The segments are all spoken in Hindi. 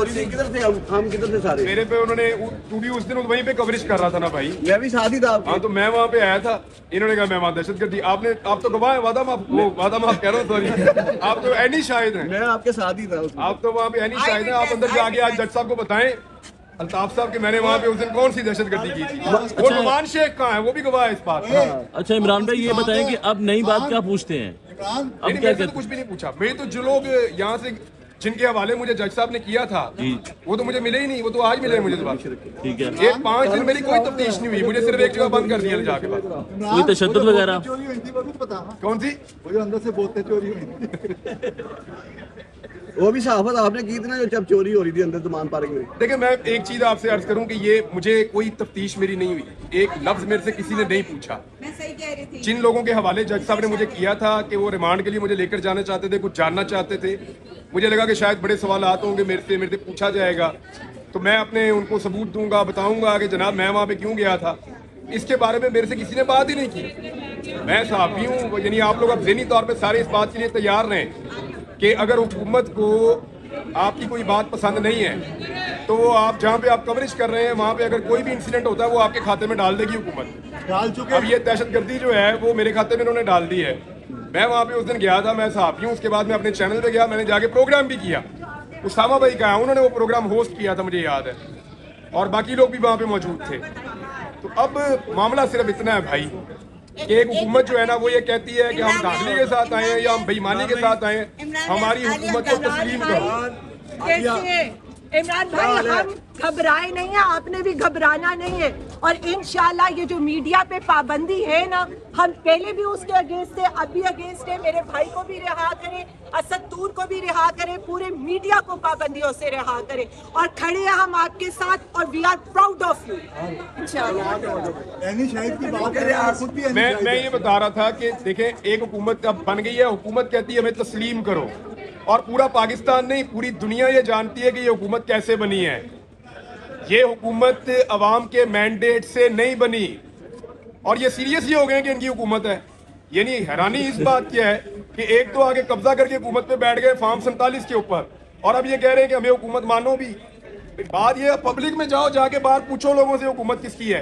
हो किधर थे हम? हम किधर थे सारे? मेरे पे उन्होंने तू भी उस दिन वहीं पे कवरेज कर रहा था ना भाई। मैं भी साथ ही था हाँ तो मैं वहाँ पे आया था। इन्होंने कहा मैं वहाँ दहशत गर्दी आपने आप तो गवाह है वादा माफ़ वो वादा माफ़ कह रहा हूँ सॉरी आप तो एनी शाहिद हैं। मैं आपके साथ ही था आप तो वहाँ पे एनी शाहिद हैं। आप अंदर जाके आज जज साहब को बताएँ अल्ताफ साहब कि मैंने वहाँ पे उस दिन कौन सी दहशत गर्दी की थी? वो नुमान शेख कहाँ है? वो भी गवाह है इस बात का। अच्छा इमरान भाई ये बताएँ कि अब नई बात क्या पूछते हैं? अब क्या तो कुछ भी नहीं पूछा। मैं तो जो लोग यहाँ से जिनके हवाले मुझे जज साहब ने किया था वो तो मुझे मिले ही नहीं वो तो आज मिले हैं मुझे ठीक है। एक पाँच दिन मेरी कोई तफ्तीश नहीं हुई मुझे सिर्फ़ एक जगह बंद कर दिया जाके बाद कोई तशद्दुद वगैरह? चोरी हुई थी वो भी पता कौन सी? वो जो अंदर से बोलते चोरी हुई। थी वो भी सहाफत आपने की थी ना जो जब चोरी हो रही थी अंदर दुमान पार्क में? देखिए मैं एक चीज़ आपसे अर्ज़ करूँ कि ये मुझे कोई तफ्तीश मेरी नहीं हुई। एक लफ्ज मेरे से किसी ने नहीं पूछा। सही कह रही थी। जिन लोगों के हवाले जज साहब ने मुझे किया था कि वो रिमांड के लिए मुझे लेकर जाना चाहते थे कुछ जानना चाहते थे। मुझे लगा कि शायद बड़े सवाल आते होंगे मेरे से मेरे से पूछा जाएगा। तो मैं अपने उनको सबूत दूँगा बताऊँगा कि जनाब मैं वहाँ पे क्यों गया था। इसके बारे में मेरे से किसी ने बात ही नहीं की। मैं साफी हूँ यानी आप लोग अब जहनी तौर पर सारे इस बात के लिए तैयार रहें कि अगर हुकूमत को आपकी कोई बात पसंद नहीं है तो वो आप जहाँ पे आप कवरेज कर रहे हैं वहाँ पे अगर कोई भी इंसिडेंट होता है वो आपके खाते में डाल देगी हुकूमत। डाल चुके अब ये दहशत गर्दी जो है वो मेरे खाते में इन्होंने डाल दी है। मैं वहाँ पे उस दिन गया था मैं सहाफ़ी हूँ उसके बाद मैं अपने चैनल पे गया मैंने जाके प्रोग्राम भी किया। उसामा भाई का उन्होंने वो प्रोग्राम होस्ट किया था मुझे याद है। और बाकी लोग भी वहाँ पे मौजूद थे। तो अब मामला सिर्फ़ इतना है भाई कि एक हुकूमत जो है ना वो ये कहती है कि हम दाखिले के साथ आए हैं या हम बेईमानी के साथ आए हैं। हमारी हुकूमत को तस्लीम करो। इमरान भाई हम घबराए नहीं है आपने भी घबराना नहीं है। और इंशाल्लाह ये जो मीडिया पे पाबंदी है ना हम पहले भी उसके अगेंस्ट थे अब भी अगेंस्ट है मेरे भाई को भी रिहा करें असद तूर को भी रिहा करें पूरे मीडिया को पाबंदियों से रिहा करें। और खड़े हैं हम आपके साथ और we are proud of you इंशाल्लाह। एनी शाहिद की बात करें आप खुद भी एनी मैं मैं ये बता रहा था कि देखें एक हुकूमत अब बन गई है हुकूमत कहती है हमें तस्लीम करो। और पूरा पाकिस्तान नहीं, पूरी दुनिया ये जानती है कि ये हुकूमत कैसे बनी है। ये हुकूमत अवाम के मैंडेट से नहीं बनी। और ये सीरियस ही हो गए कि इनकी हुकूमत है। यानी हैरानी इस बात की है कि एक तो आगे कब्जा करके हुकूमत पे बैठ गए फार्म सैंतालीस के ऊपर। और अब ये कह रहे हैं कि हमें हुकूमत मानो भी। बात ये पब्लिक में जाओ, जाके बाहर पूछो लोगों से हुकूमत किसकी है?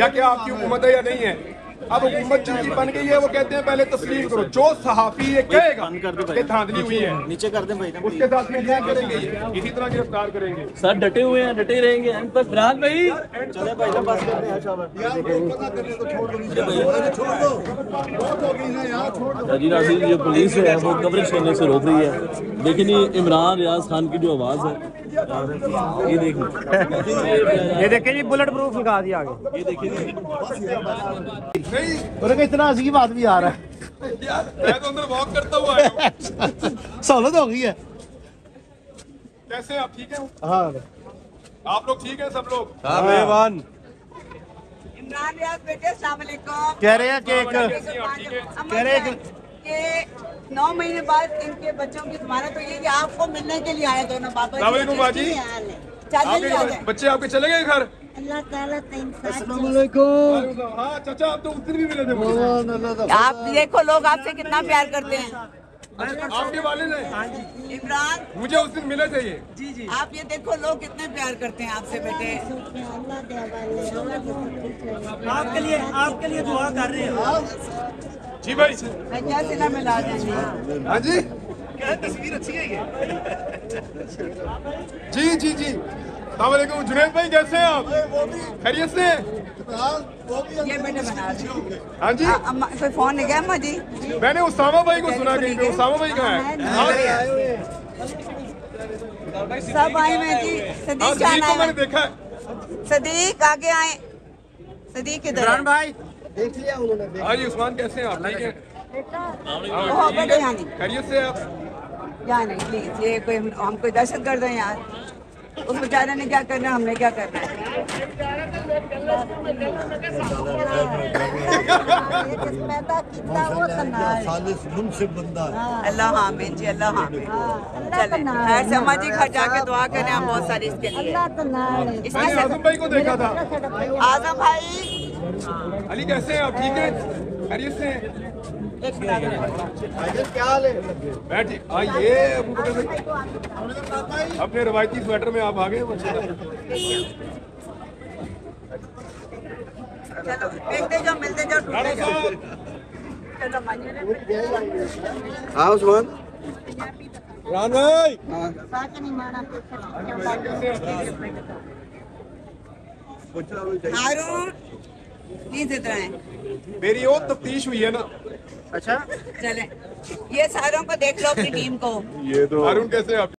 या क्या आपकी हुकूमत है या नहीं है? अब हुकूमत जिनकी बन गई है वो कहते हैं पहले तस्लीम करो। जो सहाफी ये कहेगा धांधली हुई है। नीचे कर दें भाई उसके साथ में क्या करेंगे। इसी तरह गिरफ़्तार करेंगे। सर डटे हुए हैं डटे रहेंगे। एंड तक इमरान भाई। चले भाई ना बस करते हैं शाबाश यार वो पता करने को छोड़ दो नीचे। अरे छोड़ दो। बहुत हो गई ना यार जी नासिर ये पुलिस है वो कवरेज करने से रोक रही है। लेकिन ये इमरान रियाज खान की जो आवाज़ है ये देखिए ये देखिए जी बुलेट प्रूफ लगा दिया आगे। ये देखिए नहीं। और इतना अजीब आदमी आ रहा है। यार मैं तो अंदर वॉक करता हुआ आया सहूलत हो गई है। कैसे आप? ठीक हैं? हाँ। आप लोग ठीक हैं सब लोग? इमरान रियाज बेटे कह रहे हैं कि एक कह रहे हैं कि नौ महीने बाद इनके बच्चों की जमानत तो ये कि आपको मिलने के लिए आए दोनों। चाचा जी आपके बच्चे आपके चले गए घर? अल्लाह ताला का हाँ चाचा आप तो उस भी मिले थे आप देखो लोग आपसे कितना प्यार करते हैं। आपके वालिद हैं इमरान। मुझे उस दिन मिले थे ये। जी जी। आप ये देखो लोग कितने प्यार करते हैं आपसे बेटे आपके लिए आपके लिए दुआ कर रहे हैं। जी भाई। मैं क्या सिला में ला देंगे हाँ जी। क्या तस्वीर अच्छी है ये? जी जी जी। सलामकुम जुनेद भाई कैसे हैं आप? खैरियत से? हैं? हाँ जी। कोई फ़ोन नहीं गया अम्मा जी? मैंने उसामा भाई को सुना कहीं पे उसामा भाई कहाँ है? हाँ सब आए मैं जी। हाँ, सदीक सदीक जाना को मैंने देखा है। सदीक आगे आए। सदीक किधर है। भाई। हाँ जी उस्मान कैसे हैं आप? ठीक हैं? खैरियत से आप? यहाँ नहीं प्लीज़ ये कोई हम कोई दहशत कर हैं यार। उस बेचारे ने क्या करना है हमने क्या करना है? है अल्लाह हामिन जी अल्लाह हामिन चले खैर से जी घर जाके दुआ करें हम बहुत सारी इसके लिए। आज़म भाई को देखा था। आज़म भाई। अली कैसे हैं आप? ठीक हैं? से हैं आइए भाई। अपने रवायती स्वेटर में आप आ गए मानिए हाँ उस्मान। हूँ। आए मेरी और तफ्तीश हुई है ना। चले। ये सारों को देख लो अपनी टीम को। ये तो अरुण कैसे आप